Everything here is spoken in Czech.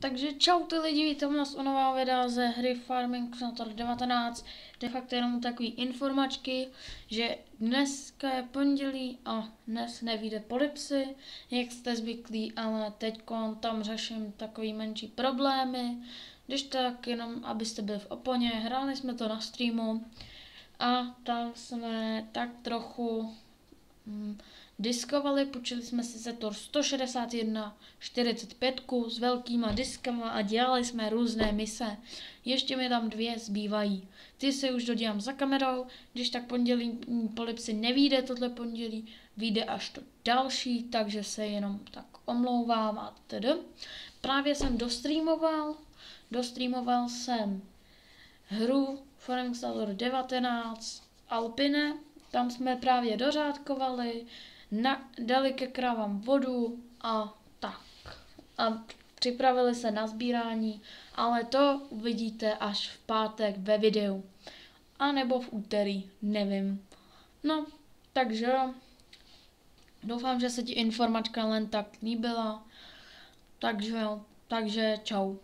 Takže čau ty lidi, vítám vás u nového videa ze hry Farming Simulator 19. De facto jenom takový informačky, že dneska je pondělí a dnes nevíde polipsy, jak jste zvyklí, ale teď tam řeším takový menší problémy. Když tak jenom, abyste byli v oponě, hráli jsme to na streamu a tam jsme tak trochu... Hmm, diskovali, počili jsme si Zetor 161 45 s velkýma diskama a dělali jsme různé mise. Ještě mi tam dvě zbývají. Ty se už dodělám za kamerou, když tak pondělí polipsy nevíde tohle pondělí, vyjde až to další, takže se jenom tak omlouvám a tedy. Právě jsem dostreamoval, dostreamoval jsem hru Foreign 19 Alpine, tam jsme právě dořádkovali, na, dali ke krávám vodu a tak. A připravili se na sbírání, ale to uvidíte až v pátek ve videu. A nebo v úterý, nevím. No, takže doufám, že se ti informačka len tak líbila. Takže jo, takže čau.